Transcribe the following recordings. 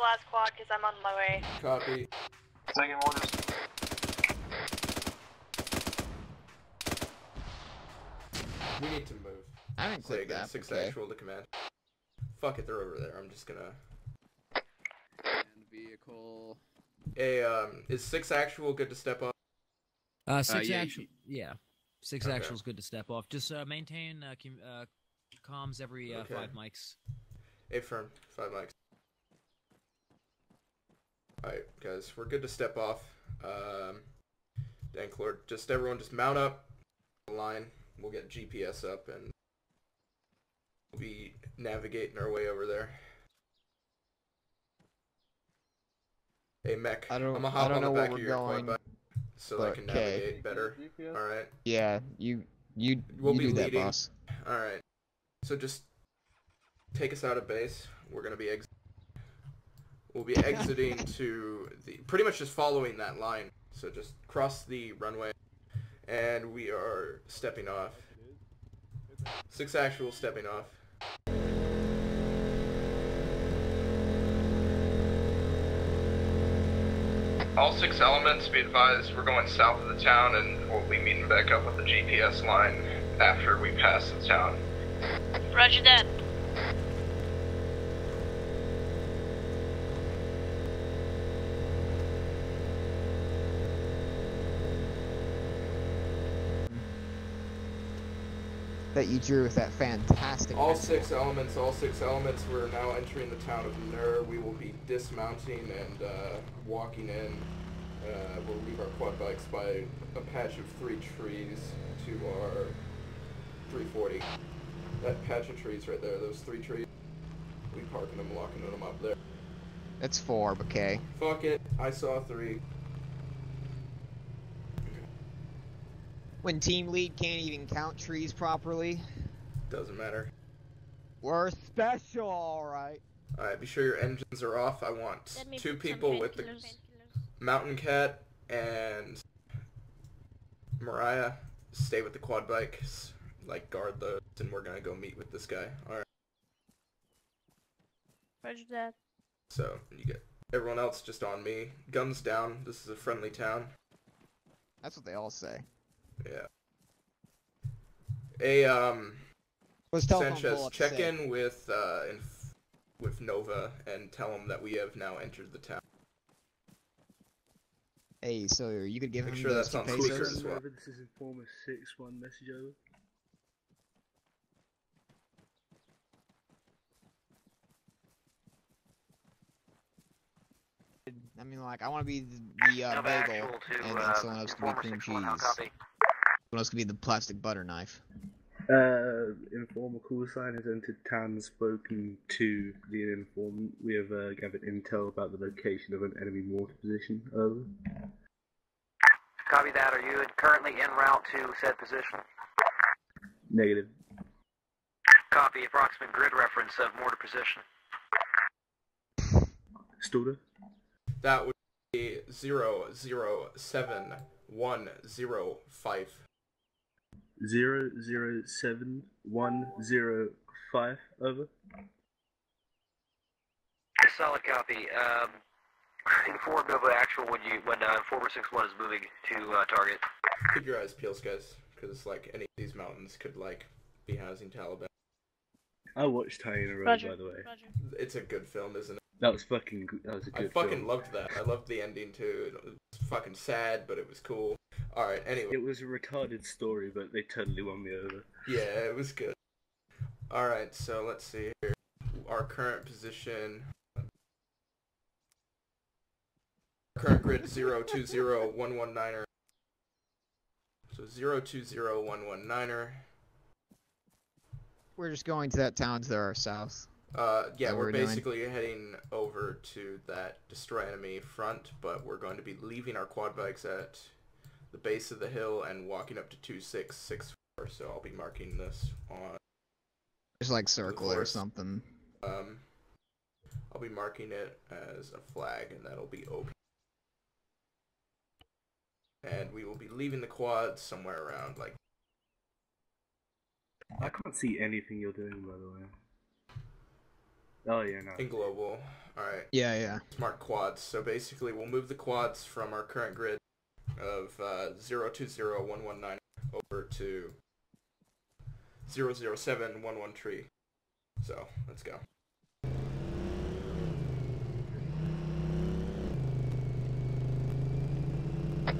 last quad because I'm on my way. Copy. Second orders. We need to move. I didn't Say click again, that. six okay. actual to command. Fuck it, they're over there. I'm just gonna. And vehicle. A um, is six actual good to step up? Uh, six yeah, actual. Yeah, six Okay. actual is good to step off. Just uh, maintain uh, com- uh, comms every uh, Okay. five mics. A firm, five mics. Alright, guys, we're good to step off. Um, Danklord, just everyone just mount up line. We'll get GPS up and we'll be navigating our way over there. Hey, mech. I don't- I'm gonna I hop don't on the know where back of we're your going, bike so that I but can 'kay. navigate better. Alright, Yeah, you you We'll you be do that, leading. boss. alright. So just take us out of base. We're gonna be ex- We'll be exiting to the pretty much just following that line. So just cross the runway, and we are stepping off. Six actual stepping off. All six elements, be advised, we're going south of the town, and we'll be meeting back up with the GPS line after we pass the town. Roger that. That you drew with that fantastic. All pencil. six elements, all six elements, we're now entering the town of Nur. We will be dismounting and uh, walking in. Uh, we'll leave our quad bikes by a patch of three trees to our 340. That patch of trees right there, those three trees. We parking them, locking them up there. That's four, okay. Fuck it, I saw three. When team lead can't even count trees properly, Doesn't matter. we're special, all right. Alright, be sure your engines are off. I want two people with the Mountain Cat and Mariah stay with the quad bikes, like guard those, and we're gonna go meet with this guy. Alright, Roger that. so you get everyone else just on me. Guns down. This is a friendly town. That's what they all say. Yeah. A um What's telephone Sanchez, check say? in with uh inf- with Nova and tell him that we have now entered the town. Hey, so you could give Make him sure those that's two on speaker pesos? as well. This is Informer 6-1 message over. I mean, like, I want to be the, the uh, bagel, to, and then uh, someone else can be cream 6-1, cheese. How copy? Someone else could be the plastic butter knife. Uh, Informer call sign has entered town and spoken to the informant. We have uh, gathered intel about the location of an enemy mortar position. Over. Copy that. Are you currently en route to said position? Negative. Copy. Approximate grid reference of mortar position. Stalder. That would be zero zero seven one zero five. Zero zero seven one zero five. Over. Solid copy. Um, inform Nova actual when you when uh, Informer 6-1 is moving to uh, target. Keep your eyes peeled, guys, because like any of these mountains could like be housing Taliban. I watched Hyena Road, Roger. by the way. Roger. It's a good film, isn't it? That was fucking. good- That was a good I fucking film. loved that. I loved the ending too. It was fucking sad, but it was cool. All right. Anyway, It was a retarded story, but they totally won me over. yeah, it was good. All right. So let's see here. Our current position. Current grid zero two zero one one niner. So zero two zero one one niner. We're just going to that town to our south. Uh, yeah, we're we're doing? basically heading over to that destroy enemy front, but we're going to be leaving our quad bikes at the base of the hill and walking up to 2664, so I'll be marking this on, Just like circle it or something. um, I'll be marking it as a flag, and that'll be open. And we will be leaving the quad somewhere around, like, I can't see anything you're doing, by the way. Oh yeah, no. in global. All right. Yeah, yeah. smart quads. So basically, we'll move the quads from our current grid of uh, 020119 over to 00711 So let's go.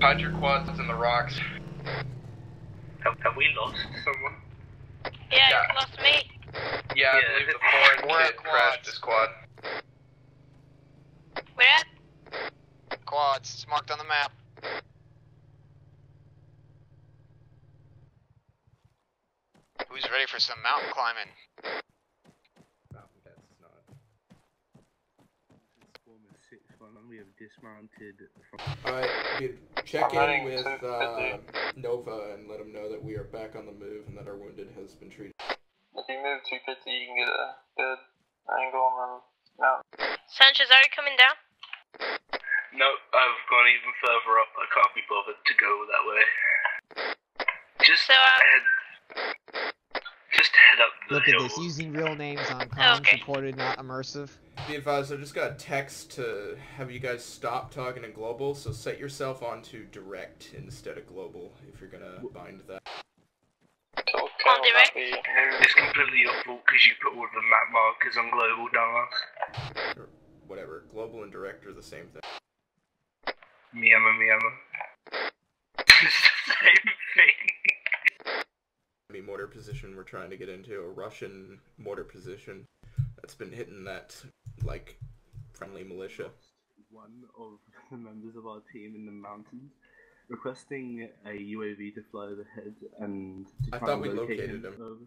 Hide your quads in the rocks. Have, have we lost someone? Yeah, Yeah. you lost me. Yeah, I believe the foreign kid crashed his quad. Where at? Quads. It's marked on the map. Who's ready for some mountain climbing? No, that's not. Transformers six one. We have dismounted from. Alright, we check I'm in with uh, Nova and let him know that we are back on the move and that our wounded has been treated. If you move 250, you can get a good angle on the mountain. Sanchez, are you coming down? No, I've gone even further up. I can't be bothered to go that way. Just So, uh, head. Just head up the Look at this. Using real names on comms Okay. reported not immersive. Be advised, I just got a text to have you guys stop talking in global, so set yourself onto direct instead of global if you're gonna bind that. So On direct. might. It's completely your fault because you put all the map markers on global, dumbass. Or whatever. Global and direct are the same thing. Miyama, Miyama. it's the same thing. Enemy mortar position we're trying to get into, a Russian mortar position that's been hitting that, like, friendly militia. One of the members of our team in the mountains, requesting a UAV to fly overhead and to I try thought and we locate located him. Over.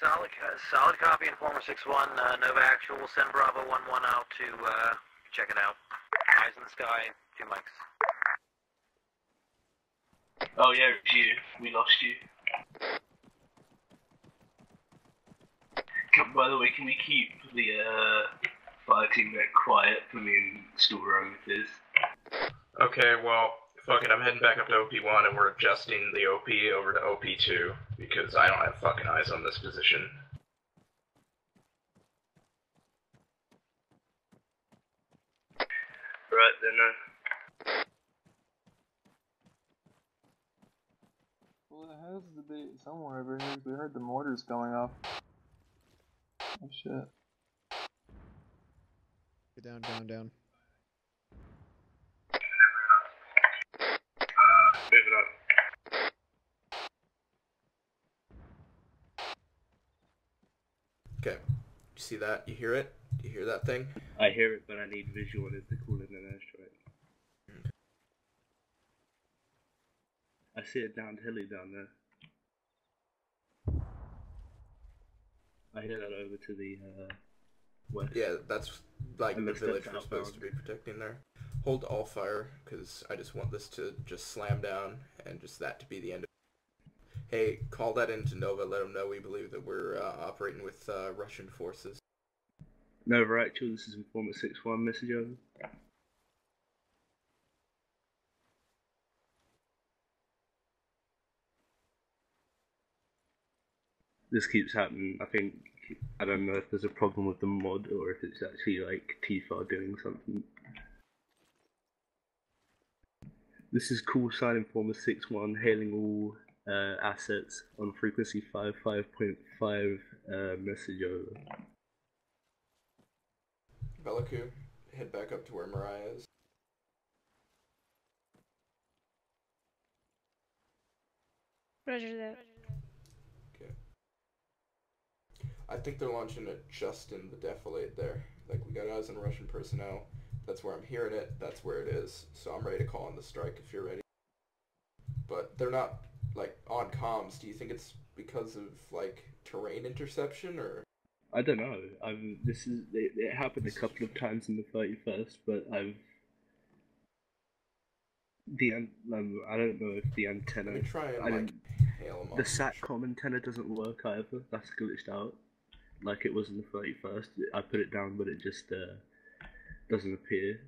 Solid, uh, solid copy, Informer 6-1, uh, Nova Actual, we'll send Bravo 1-1 out to, uh, check it out. Eyes in the sky, two mics. Oh yeah, you. We lost you. Can- By the way, can we keep the uh, fighting bit quiet for me and still run with this? Okay, well, fuck it, I'm heading back up to OP1 and we're adjusting the OP over to OP2 because I don't have fucking eyes on this position. Right then. Uh, Well, it has to be somewhere over here. 'cause We heard the mortars going off. Shit. Go down, down, down. moving up. Okay, you see that? You hear it? Do You hear that thing? I hear it, but I need visual on it to call it an airstrike. I see it down hilly down there. I hear that over to the uh, west. Yeah, that's like the the village we're supposed to be protecting there. Hold all fire, because I just want this to just slam down and just that to be the end of it. Hey, call that into Nova, let them know we believe that we're uh, operating with uh, Russian forces. Nova Actual, this is Informant 6-1, message over. This keeps happening. I think I don't know if there's a problem with the mod or if it's actually like Tifa doing something. This is cool sign Informer 6-1, hailing all uh, assets on frequency 55.5 uh, message over. Belaku, head back up to where Mariah is. Roger that. Okay. I think they're launching it just in the defilade there. Like, we got eyes on Russian personnel. That's where I'm hearing it. That's where it is. So I'm ready to call on the strike if you're ready. But they're not, like, on comms. Do you think it's because of, like, terrain interception, or... I don't know. I've this is it, it happened a couple of times in the thirty first, but I've the an- um, I don't know if the antenna try and, I like, didn't- hail them the satcom antenna doesn't work either. That's glitched out, like it was in the thirty first. I put it down, but it just uh, doesn't appear.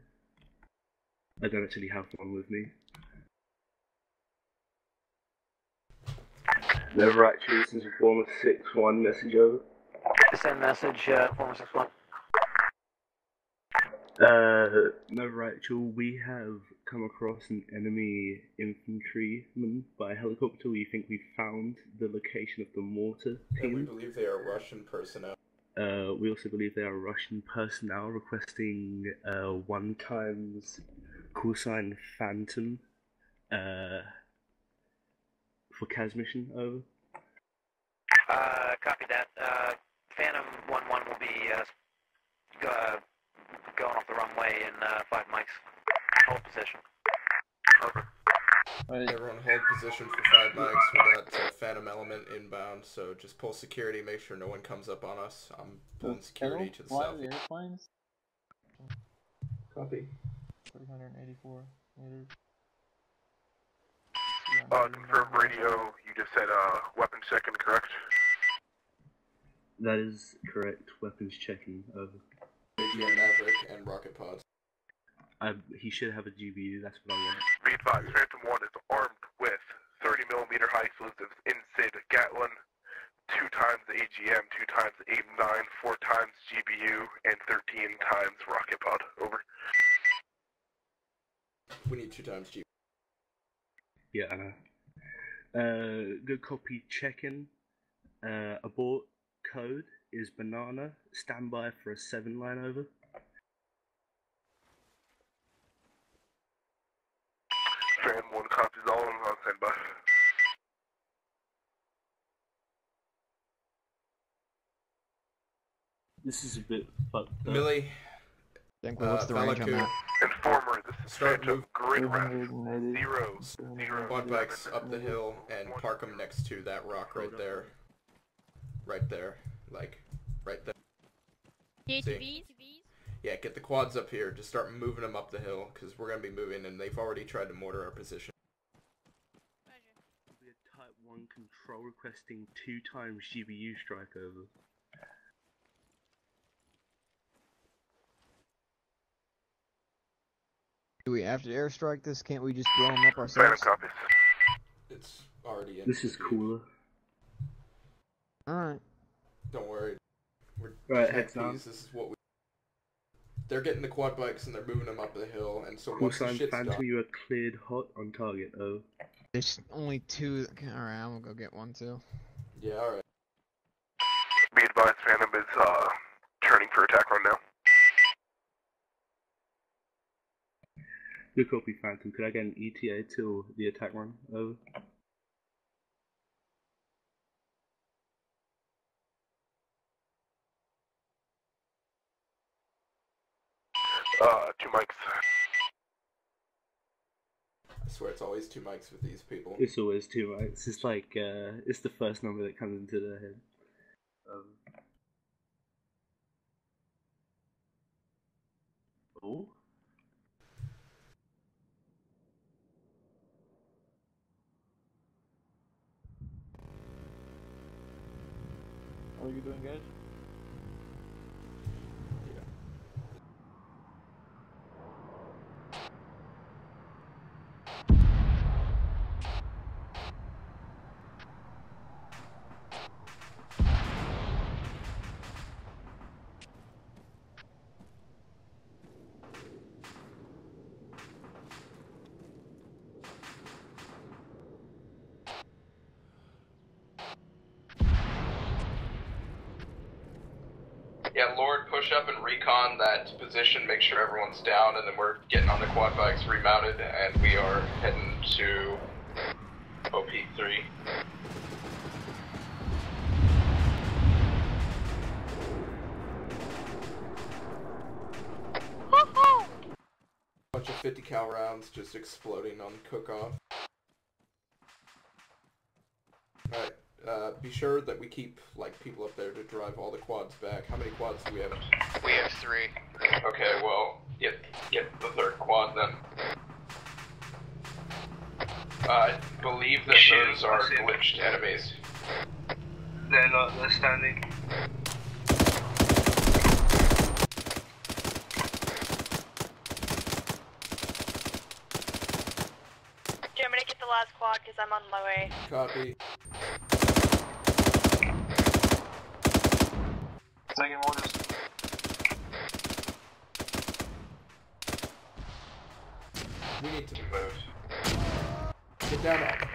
I don't actually have one with me. Never actually, this is Informer 6 1 message over. Send message, uh, Informer 61. Uh, no, Rachel, we have come across an enemy infantryman by helicopter. We think we found the location of the mortar And we believe they are Russian personnel. Uh, we also believe they are Russian personnel requesting uh, one times call sign Phantom uh, for CAS mission. Over. Uh, copy that. Uh, Phantom 1-1 will be, uh, go, uh, going off the runway in, uh, 5 mics. Hold position. Wait, Everyone hold position for five mics. We got uh, Phantom Element inbound, so just pull security, make sure no one comes up on us. I'm pulling security to the fly south. the airplanes? Copy. 384 meters. Uh, confirm radio, you just said, uh, weapon checking, correct? That is correct. Weapons checking. Over. AGM Maverick and rocket pods. I, he should have a GBU. That's what I want. Be advised, Phantom 1 is armed with 30 millimeter high explosives INSID Gatling, two times AGM, two times the AIM-9, four times GBU, and 13 times rocket pod. Over. We need two times G. Yeah, I know. Uh, good copy. Checking. Uh, abort code is banana. Standby for a seven line over. Phantom 1 copies all and on standby. This is a bit fucked up. Millie, Think, uh, what's the range on Valaku, that? Informer, this is Start Phantom move- Grid Ref. 380. Zero, zero, quad bikes up the hill and park them next to that rock right there. Right there. Like, right there. ATVs? Yeah, get the quads up here. Just start moving them up the hill, because we're going to be moving, and they've already tried to mortar our position. We had Type 1 control requesting two times GBU strike over. Do we have to airstrike this? Can't we just blow them up ourselves? copies. It's already in. This is cooler. Alright. Don't worry. We're Right, heads down. thieves, This is what we. They're getting the quad bikes and they're moving them up the hill, and so Call once the sign shit's done, you are cleared hot on target. Oh. There's only two. Alright, I'm gonna go get one too. yeah, all right. Be advised, Phantom is, uh, turning for attack run now. Good copy, Phantom. Could I get an ETA till the attack run? Over. Uh, two mics. I swear it's always two mics with these people. It's always two, mics. It's like, uh, it's the first number that comes into their head. Um, oh? Are you doing, guys? Yeah, Lord, push up and recon that position, make sure everyone's down, and then we're getting on the quad bikes remounted, and we are heading to OP3. Bunch of 50 cal rounds just exploding on cook-off. Alright, uh, be sure that we keep, like, people up there to drive all the quads back. How many quads do we have? We have three. Okay, well, get get the third quad then. Uh, I believe that Shit, those are I see. glitched enemies. They're not, they're standing. Okay, I'm gonna get the last quad because I'm on my way. Copy. Taking orders. We need to move. Get down.